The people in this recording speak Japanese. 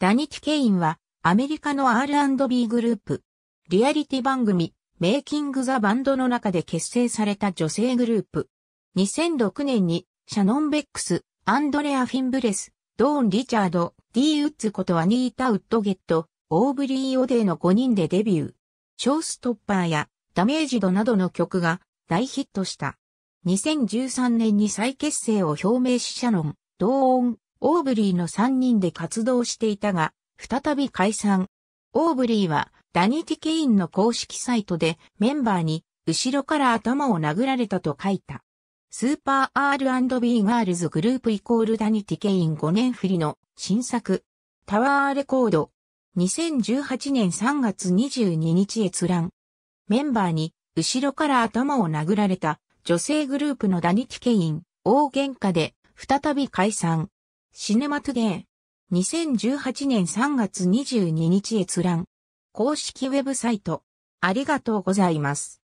ダニティ・ケインはアメリカの R&B グループ、リアリティ番組、メイキング・ザ・バンドの中で結成された女性グループ。2006年にシャノン・ベックス、アンドレア・フィンブレス、ドーン・リチャード、ディ・ウッズことアニータ・ウッドゲット、オーブリー・オデーの5人でデビュー。ショーストッパーやダメージドなどの曲が大ヒットした。2013年に再結成を表明しシャノン、ドーン、オーブリーの3人で活動していたが、再び解散。オーブリーはダニティケインの公式サイトでメンバーに後ろから頭を殴られたと書いた。スーパー R&B ガールズグループイコールダニティケイン5年振りの新作タワーレコード2018年3月22日閲覧。メンバーに後ろから頭を殴られた女性グループのダニティケイン大喧嘩で再び解散。シネマトゥデー2018年3月22日閲覧。公式ウェブサイト。ありがとうございます。